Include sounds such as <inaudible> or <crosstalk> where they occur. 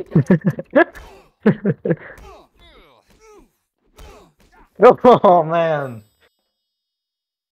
<laughs> oh man.